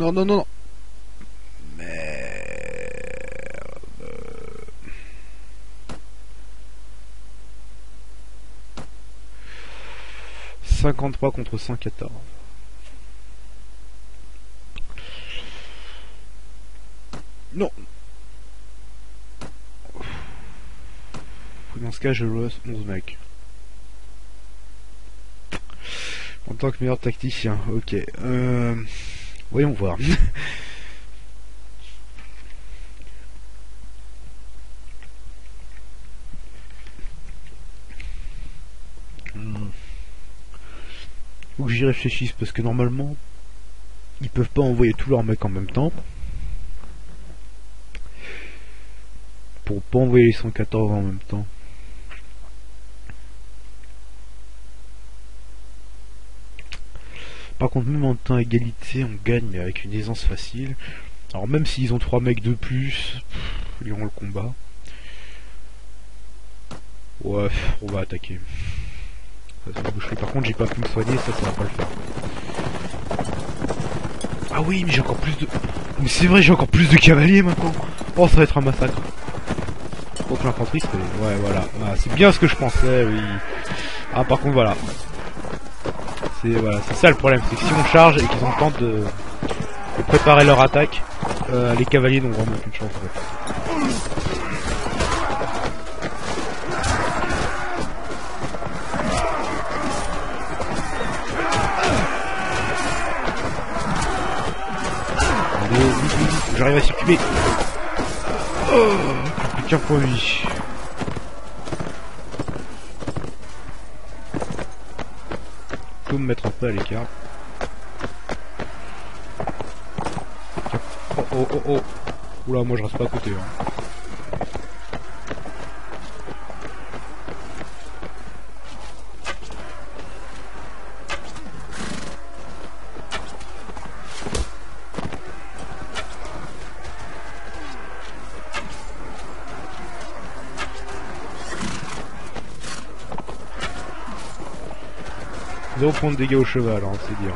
Non, non, non, non. Merde. 53 contre 114. Non. Dans ce cas, je lance 11 mecs. En tant que meilleur tacticien, ok. Euh, voyons voir. Hmm. Faut que j'y réfléchisse parce que normalement, ils peuvent pas envoyer tous leurs mecs en même temps. Pour pas envoyer les 114 en même temps. Par contre, même en temps égalité, on gagne, mais avec une aisance facile. Alors même s'ils ont 3 mecs de plus, ils auront le combat. Ouais, on va attaquer. Par contre, j'ai pas pu me soigner, ça, ça va pas le faire. Ah oui, mais j'ai encore plus de... Mais c'est vrai, j'ai encore plus de cavaliers maintenant. Oh, ça va être un massacre. Donc l'infanterie, c'est... Ouais, voilà. Ah, c'est bien ce que je pensais, oui. Ah, par contre, voilà. C'est voilà, ça le problème, c'est que si on charge et qu'ils entendent de, de, préparer leur attaque, euh, les cavaliers n'ont vraiment aucune chance. J'arrive à circuler. Oh, plus qu'un point lui. Me mettre un à l'écart. Oh oh oh oh. Oula, moi je reste pas à côté. Hein. Zéro point de dégâts au cheval, hein, c'est dire.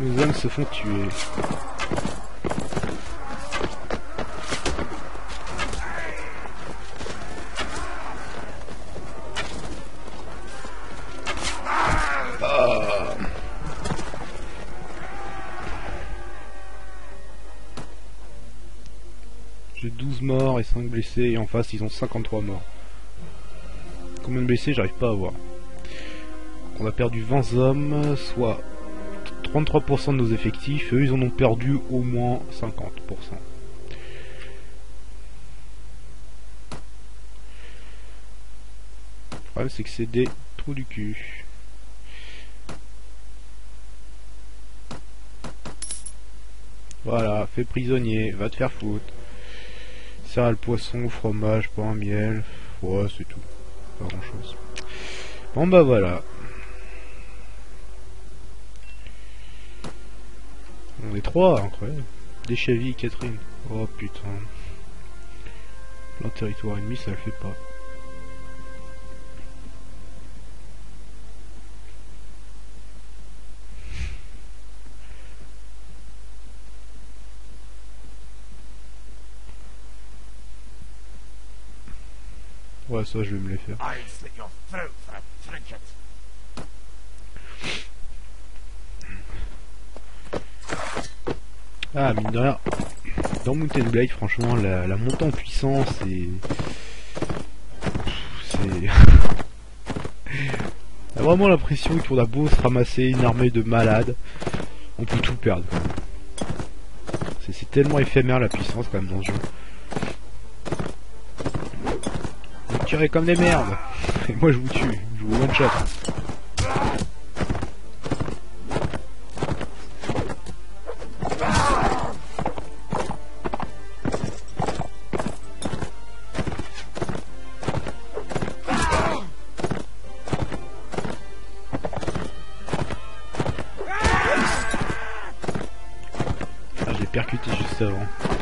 Les hommes se font tuer. Et 5 blessés et en face ils ont 53 morts. Combien de blessés j'arrive pas à voir. On a perdu 20 hommes, soit 33% de nos effectifs, eux ils en ont perdu au moins 50%. Le problème c'est que c'est des trous du cul. Voilà, fais prisonnier, va te faire foutre. Le poisson, fromage, pain, miel. Ouais, c'est tout. Pas grand chose. Bon bah voilà. On est trois, incroyable. Des chevilles, Catherine. Oh putain. Plein territoire ennemi, ça le fait pas. Ouais, ça, je vais me les faire. Ah, mine de rien, dans Mountain Blade, franchement, la, la montée en puissance et... C'est... a vraiment l'impression qu'on a beau se ramasser une armée de malades, on peut tout perdre. C'est tellement éphémère la puissance quand même dans ce jeu. tirez comme des merdes. Et moi je vous tue, je vous one shot. Ah, percuté juste avant.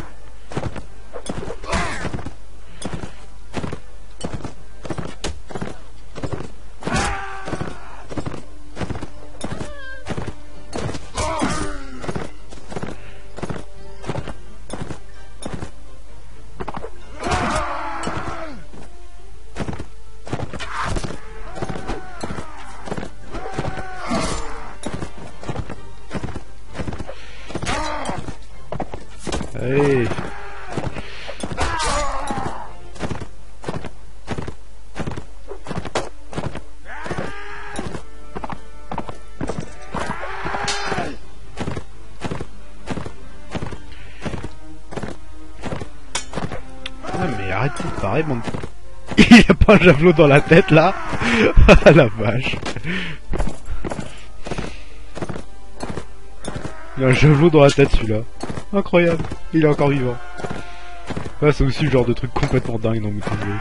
Allez. Ah mais arrêtez de parler, bande... Il y a pas un javelot dans la tête, là. Ah la vache. Il a un javelot dans la tête, celui-là. Incroyable Il est encore vivant. Ah, c'est aussi le genre de truc complètement dingue dans Blue.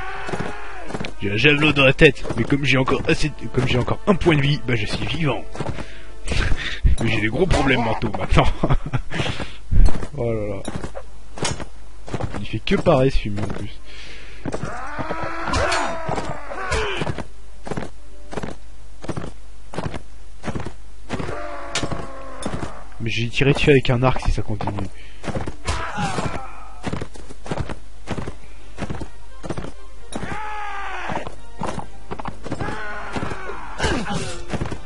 J'ai un javelot dans la tête, mais comme j'ai encore assez, comme j'ai encore un point de vie, bah je suis vivant. mais j'ai des gros problèmes mentaux maintenant. oh là là. Il fait que pareil ce film en plus. J'ai tiré dessus avec un arc si ça continue.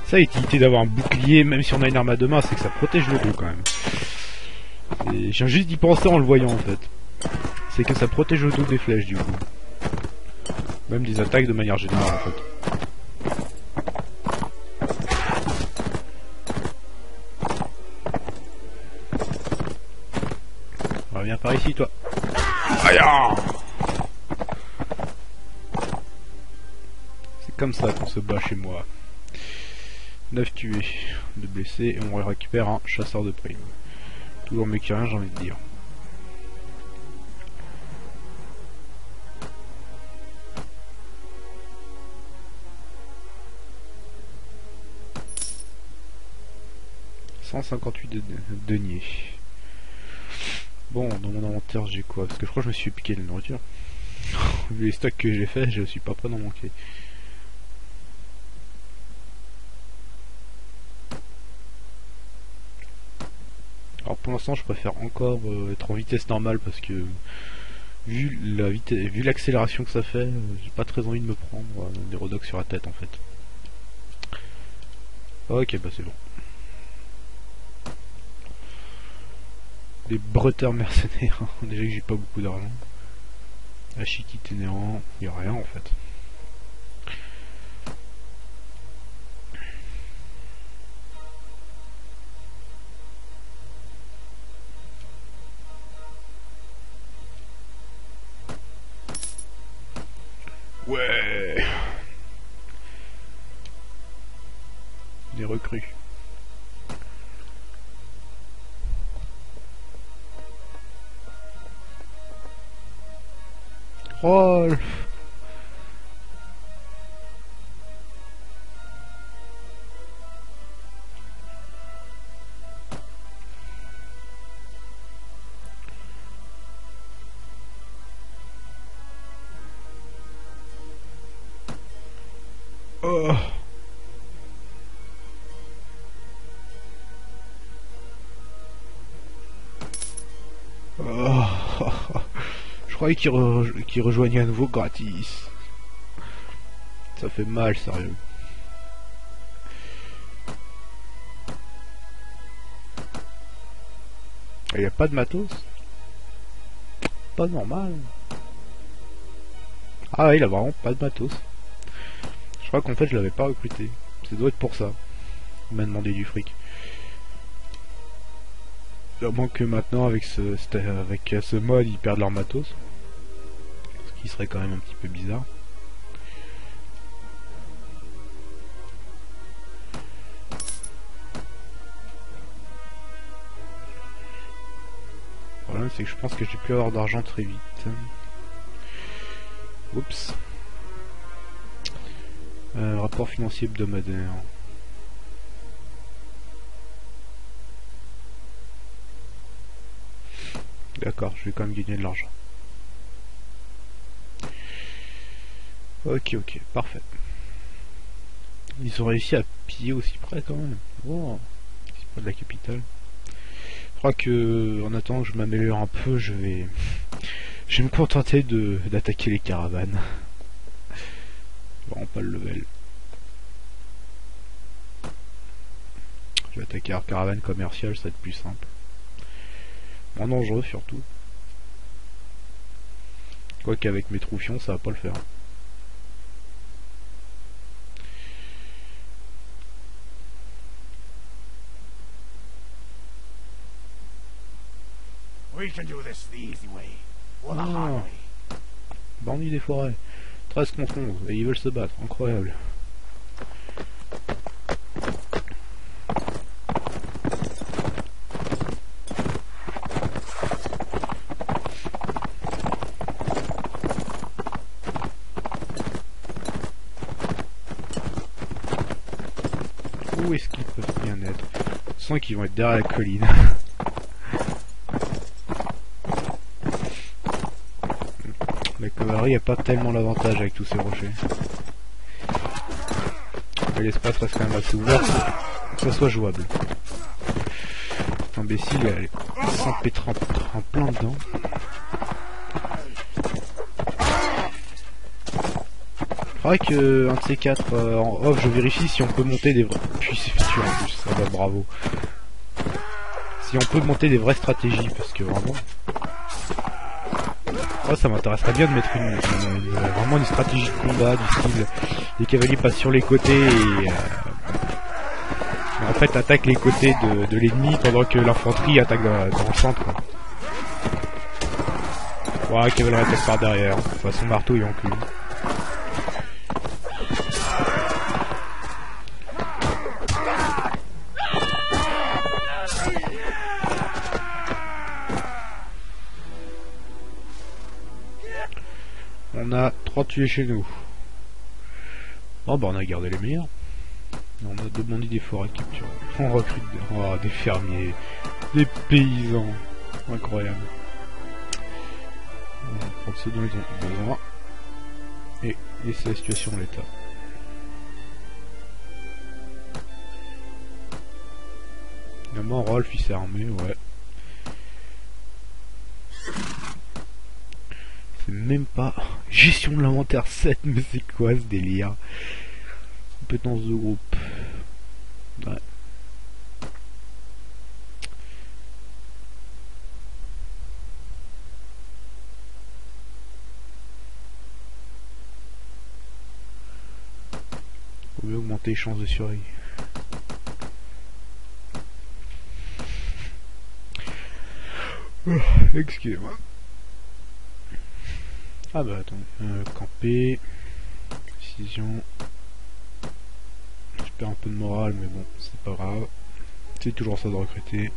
Ça, l'utilité d'avoir un bouclier, même si on a une arme à deux mains, c'est que ça protège le dos quand même. Viens juste d'y penser en le voyant en fait. C'est que ça protège le dos des flèches du coup. Même des attaques de manière générale en fait. Par ici toi. Aïe ah C'est comme ça qu'on se bat chez moi. 9 tués, 2 blessés, et on récupère un chasseur de prime. Toujours mieux que rien, j'ai envie de dire. « 158 de deniers. Bon, dans mon inventaire, j'ai quoi Parce que je crois que je me suis piqué de la nourriture. Vu les stocks que j'ai fait, je suis pas prêt d'en manquer. Alors pour l'instant, je préfère encore euh, être en vitesse normale parce que vu la l'accélération que ça fait, euh, j'ai pas très envie de me prendre euh, des redox sur la tête en fait. Ok, bah c'est bon. Des breteurs mercenaires, déjà que j'ai pas beaucoup d'argent. Achik itinérant, y a rien en fait. Ouais. Rolf. Oh. Croyais qu'il re- à nouveau gratis. Ça fait mal, sérieux. Il n'y a pas de matos? Pas normal. Ah il a vraiment pas de matos. Je crois qu'en fait je l'avais pas recruté. Ça doit être pour ça. Il m'a demandé du fric. À moins que maintenant avec ce, avec ce mode ils perdent leur matos. Serait quand même un petit peu bizarre. Problème c'est que je pense que j'ai pu avoir d'argent très vite. Oups. Euh, rapport financier hebdomadaire. d'accord, je vais quand même gagner de l'argent. Ok, ok, parfait. Ils ont réussi à piller aussi près quand même. Oh, c'est pas de la capitale. Je crois que en attendant que je m'améliore un peu, je vais je vais me contenter de d'attaquer les caravanes. Vraiment pas le level. Je vais attaquer la caravane commerciale, ça va être plus simple. Moins dangereux surtout. Quoi qu'avec mes troufions, ça va pas le faire. Ah. Bandit des forêts. 13 contre 11. Et ils veulent se battre. Incroyable. Où est-ce qu'ils peuvent bien être? Je sens qu'ils vont être derrière la colline. La cavalerie a pas tellement l'avantage avec tous ces rochers. Mais l'espace reste quand même assez ouvert pour que ça soit jouable. Cet imbécile il allait s'empêtrer en, plein dedans. Faudrait que un de ces quatre euh, en off je vérifie si on peut monter des vrais. Puis c'est fichu en plus, ça va bravo. Si on peut monter des vraies stratégies, parce que vraiment. Moi, ça m'intéresserait bien de mettre une, vraiment une stratégie de combat du style les cavaliers passent sur les côtés et, euh, et en fait attaquent les côtés de, l'ennemi pendant que l'infanterie attaque dans, le centre. quoi. Voilà, cavalerie attaque par derrière. De toute façon, marteau il encule. Chez nous. Oh bah on a gardé les meilleurs. On a bandits des forêts capturés. On recrute des, fermiers, des paysans. Incroyable. On. Et laisser la situation en l'état. Évidemment, Rolf il s'est armé, ouais. C'est même pas gestion de l'inventaire 7, mais c'est quoi ce délire? Compétences de groupe. Ouais. Faut mieux augmenter les chances de survie. Oh, Excusez-moi. Ah bah attends, euh, camper, décision. Je perds un peu de morale, mais bon, c'est pas grave. C'est toujours ça de recruter.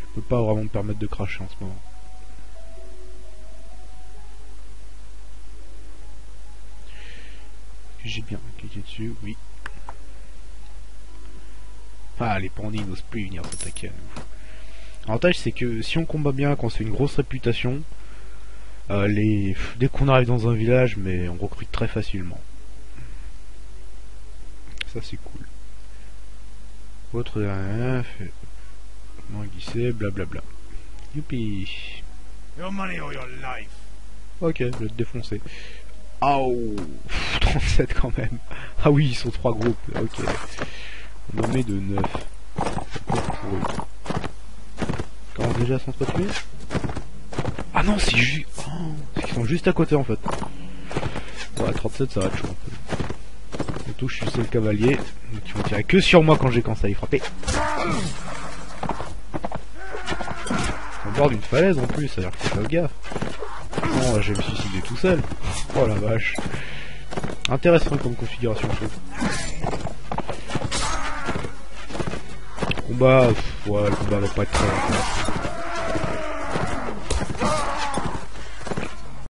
Je peux pas vraiment me permettre de cracher en ce moment. J'ai bien cliqué dessus, oui. Ah, les pandis n'osent plus venir s'attaquer à nous. L'avantage c'est que si on combat bien, qu'on se fait une grosse réputation, euh, les... dès qu'on arrive dans un village, mais on recrute très facilement. Ça c'est cool. Votre dernier fait moins glisser, blablabla. Youpi. Your money or your life. Ok, je vais te défoncer. Aouh 37 quand même. Ah oui, ils sont trois groupes. Ok. On en met de 9. Comment déjà s'entretuer? Ah non, c'est juste... Oh, qu'ils sont juste à côté en fait. Ouais, 37 ça va un peu. Surtout je suis seul cavalier. Donc tu vas tirer que sur moi quand j'ai commencé à y frapper. Au bord d'une falaise en plus, c'est-à-dire qu'il faut faire gaffe. Non, je vais me suicider tout seul. Oh la vache. Intéressant comme configuration, je trouve. Combat, ouais, le combat va pas être.